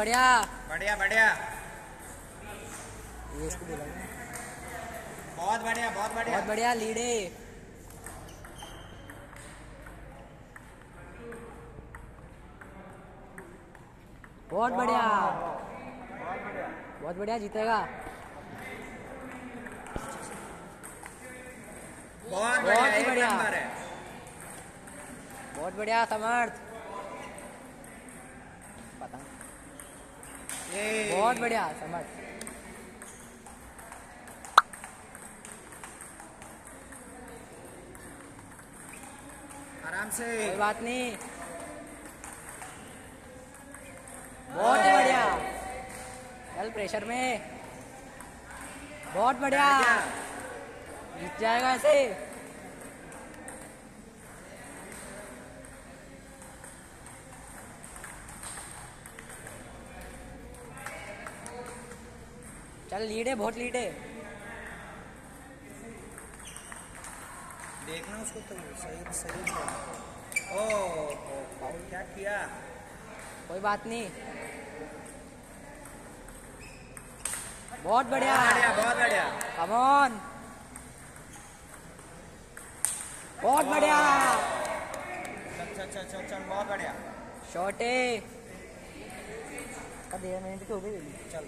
बढ़िया। बढ़िया बढ़िया। ये इसको बोला बहुत बढ़िया बहुत बढ़िया। बहुत बढ़िया लीडे। बहुत बढ़िया। बहुत बढ़िया जीतेगा। बहुत बढ़िया बहुत बढ़िया समर्थ। बहुत बढ़िया समझ। आराम से। कोई बात नहीं। बहुत बढ़िया। चल प्रेशर में। बहुत बढ़िया। जीत जाएगा ऐसे। चल लीड है बहुत लीड है। देखना उसको तो सही सही ओ फाउल क्या किया? कोई बात नहीं। बहुत बढ़िया। बहुत बढ़िया बहुत बढ़िया। कम ऑन बहुत बढ़िया। चल चल चल चल चल बहुत बढ़िया। शॉटे डेढ़ मिनट की हो गई चल।